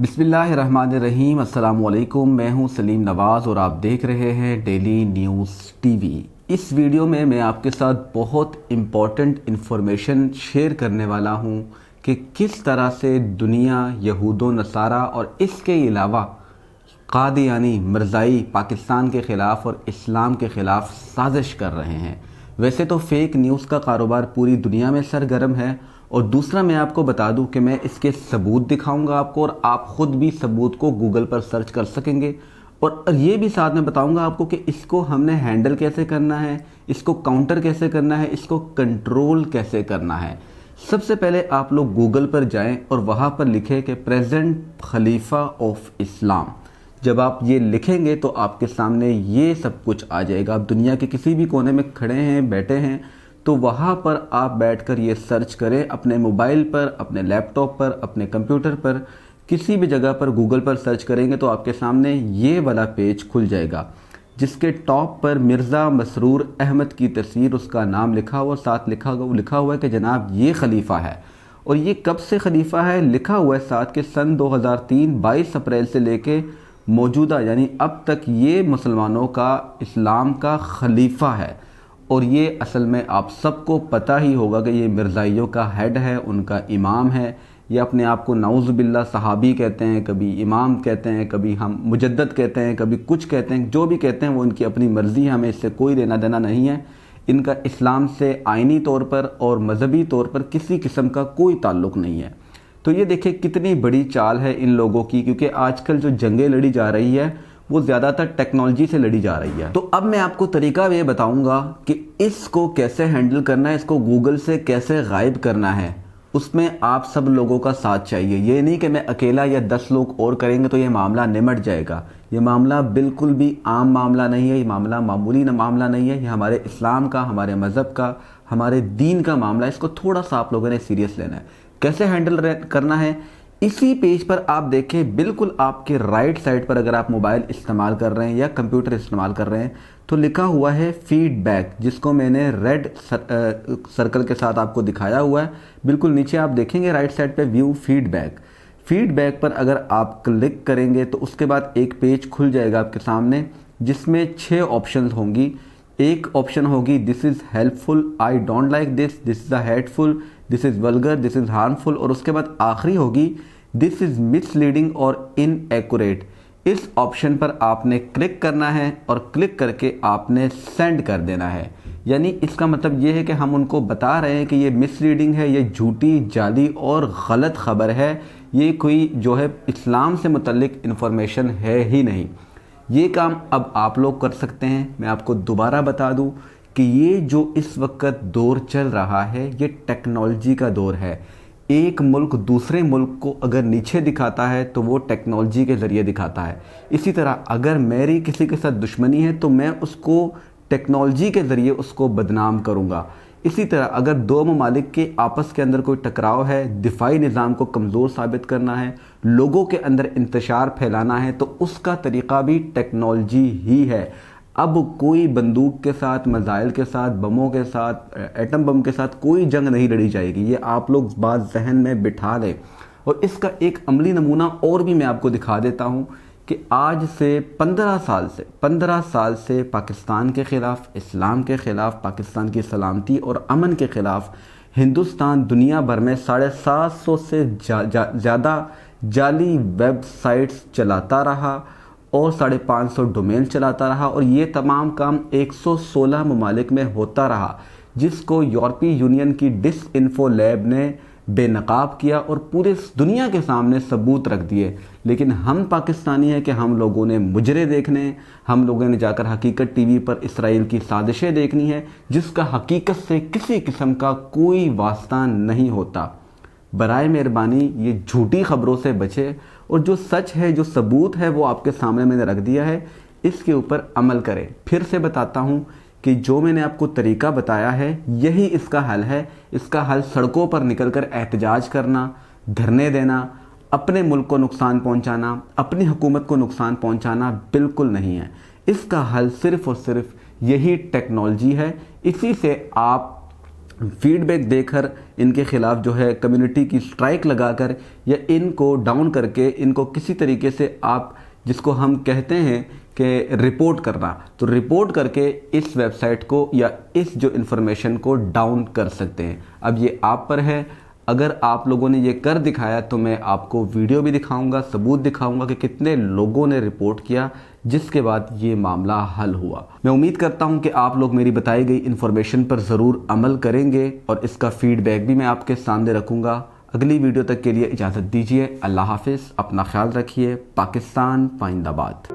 बिसमीम अल्लाम मैं हूँ सलीम नवाज़ और आप देख रहे हैं डेली न्यूज़ टीवी। इस वीडियो में मैं आपके साथ बहुत इंपॉर्टेंट इन्फॉर्मेशन शेयर करने वाला हूँ कि किस तरह से दुनिया, यहूद, नसारा और इसके अलावा कादियानी मरज़ाई पाकिस्तान के ख़िलाफ़ और इस्लाम के ख़िलाफ़ साजिश कर रहे हैं। वैसे तो फेक न्यूज़ का कारोबार पूरी दुनिया में सरगर्म है और दूसरा मैं आपको बता दूँ कि मैं इसके सबूत दिखाऊँगा आपको और आप ख़ुद भी सबूत को गूगल पर सर्च कर सकेंगे। और ये भी साथ में बताऊँगा आपको कि इसको हमने हैंडल कैसे करना है, इसको काउंटर कैसे करना है, इसको कंट्रोल कैसे करना है। सबसे पहले आप लोग गूगल पर जाएँ और वहाँ पर लिखें कि प्रेजेंट खलीफा ऑफ़ इस्लाम। जब आप ये लिखेंगे तो आपके सामने ये सब कुछ आ जाएगा। आप दुनिया के किसी भी कोने में खड़े हैं, बैठे हैं तो वहाँ पर आप बैठकर ये सर्च करें अपने मोबाइल पर, अपने लैपटॉप पर, अपने कंप्यूटर पर, किसी भी जगह पर गूगल पर सर्च करेंगे तो आपके सामने ये वाला पेज खुल जाएगा, जिसके टॉप पर मिर्ज़ा मसरूर अहमद की तस्वीर, उसका नाम लिखा हुआ, साथ लिखा हुआ लिखा हुआ है कि जनाब ये खलीफा है। और ये कब से खलीफा है? लिखा हुआ है साथ के सन 2003 22 अप्रैल से लेके मौजूदा, यानी अब तक ये मुसलमानों का, इस्लाम का खलीफा है। और ये असल में आप सबको पता ही होगा कि ये मिर्ज़ाइयों का हेड है, उनका इमाम है। ये अपने आप को नाउज़बिल्ला सहाबी कहते हैं, कभी इमाम कहते हैं, कभी हम मुजद्दद कहते हैं, कभी कुछ कहते हैं, जो भी कहते हैं, वो इनकी अपनी मर्ज़ी है, हमें इससे कोई लेना देना नहीं है। इनका इस्लाम से आइनी तौर पर और मजहबी तौर पर किसी किस्म का कोई ताल्लुक़ नहीं है। तो ये देखिए कितनी बड़ी चाल है इन लोगों की, क्योंकि आजकल जो जंगें लड़ी जा रही है वो ज़्यादातर टेक्नोलॉजी से लड़ी जा रही है। तो अब मैं आपको तरीका ये बताऊँगा कि इसको कैसे हैंडल करना है, इसको गूगल से कैसे गायब करना है, उसमें आप सब लोगों का साथ चाहिए। ये नहीं कि मैं अकेला या दस लोग और करेंगे तो ये मामला निमट जाएगा। ये मामला बिल्कुल भी आम मामला नहीं है, ये मामला मामूली मामला नहीं है। ये हमारे इस्लाम का, हमारे मज़हब का, हमारे दीन का मामला है। इसको थोड़ा सा आप लोगों ने सीरियस लेना है। कैसे हैंडल करना है? इसी पेज पर आप देखें बिल्कुल आपके राइट साइड पर अगर आप मोबाइल इस्तेमाल कर रहे हैं या कंप्यूटर इस्तेमाल कर रहे हैं तो लिखा हुआ है फीडबैक जिसको मैंने रेड सर, सर्कल के साथ आपको दिखाया हुआ है। बिल्कुल नीचे आप देखेंगे राइट साइड पे व्यू फीडबैक फीडबैक पर अगर आप क्लिक करेंगे तो उसके बाद एक पेज खुल जाएगा आपके सामने जिसमें छः ऑप्शन होंगी। एक ऑप्शन होगी this is helpful I don't like this this is a helpful this is vulgar this is harmful और उसके बाद आखिरी होगी दिस इज़ मिसलीडिंग और इन एक्यूरेट इस ऑप्शन पर आपने क्लिक करना है और क्लिक करके आपने सेंड कर देना है। यानी इसका मतलब ये है कि हम उनको बता रहे हैं कि ये मिसलीडिंग है, ये झूठी, जाली और ग़लत ख़बर है। ये कोई जो है इस्लाम से मुतलिक इन्फॉर्मेशन है ही नहीं। ये काम अब आप लोग कर सकते हैं। मैं आपको दोबारा बता दूँ कि ये जो इस वक्त दौर चल रहा है, ये टेक्नोलॉजी का दौर है। एक मुल्क दूसरे मुल्क को अगर नीचे दिखाता है तो वो टेक्नोलॉजी के ज़रिए दिखाता है। इसी तरह अगर मेरी किसी के साथ दुश्मनी है तो मैं उसको टेक्नोलॉजी के ज़रिए उसको बदनाम करूँगा। इसी तरह अगर दो ममालिक के आपस के अंदर कोई टकराव है, दिफाई निज़ाम को कमज़ोर साबित करना है, लोगों के अंदर इंतशार फैलाना है तो उसका तरीक़ा भी टेक्नोलॉजी ही है। अब कोई बंदूक के साथ मज़ाइल के साथ बमों के साथ एटम बम के साथ कोई जंग नहीं लड़ी जाएगी। ये आप लोग बात जहन में बिठा लें। और इसका एक अमली नमूना और भी मैं आपको दिखा देता हूँ कि आज से पंद्रह साल से पंद्रह साल से पाकिस्तान के ख़िलाफ़ इस्लाम के ख़िलाफ़ पाकिस्तान की सलामती और अमन के ख़िलाफ़ हिंदुस्तान दुनिया भर में साढ़े सात सौ से ज़्यादा जा, जा, जाली वेबसाइट्स चलाता रहा। और साढ़े पाँच सौ डोमेन चलाता रहा और ये तमाम काम 116 ममालिक में होता रहा, जिसको यूरोपीय यूनियन की डिस इन्फो लैब ने बेनकाब किया और पूरे दुनिया के सामने सबूत रख दिए। लेकिन हम पाकिस्तानी हैं कि हम लोगों ने मुजरे देखने, हम लोगों ने जाकर हकीकत टीवी पर इसराइल की साजिशें देखनी है, जिसका हकीकत से किसी किस्म का कोई वास्ता नहीं होता। बरए मेहरबानी, ये झूठी खबरों से बचे और जो सच है, जो सबूत है, वो आपके सामने मैंने रख दिया है। इसके ऊपर अमल करें। फिर से बताता हूँ कि जो मैंने आपको तरीका बताया है, यही इसका हल है। इसका हल सड़कों पर निकलकर एहतजाज करना, धरने देना, अपने मुल्क को नुकसान पहुंचाना, अपनी हुकूमत को नुकसान पहुंचाना बिल्कुल नहीं है। इसका हल सिर्फ़ और सिर्फ़ यही टेक्नोलॉजी है। इसी से आप फीडबैक देकर इनके ख़िलाफ़ जो है कम्युनिटी की स्ट्राइक लगाकर या इनको डाउन करके इनको किसी तरीके से आप जिसको हम कहते हैं कि रिपोर्ट करना तो रिपोर्ट करके इस वेबसाइट को या इस जो इन्फॉर्मेशन को डाउन कर सकते हैं। अब ये आप पर है अगर आप लोगों ने ये कर दिखाया तो मैं आपको वीडियो भी दिखाऊँगा, सबूत दिखाऊँगा कि कितने लोगों ने रिपोर्ट किया, जिसके बाद ये मामला हल हुआ। मैं उम्मीद करता हूँ कि आप लोग मेरी बताई गई इन्फॉर्मेशन पर ज़रूर अमल करेंगे और इसका फीडबैक भी मैं आपके सामने रखूँगा। अगली वीडियो तक के लिए इजाज़त दीजिए, अल्लाह हाफिज़, अपना ख्याल रखिए, पाकिस्तान पाइंदाबाद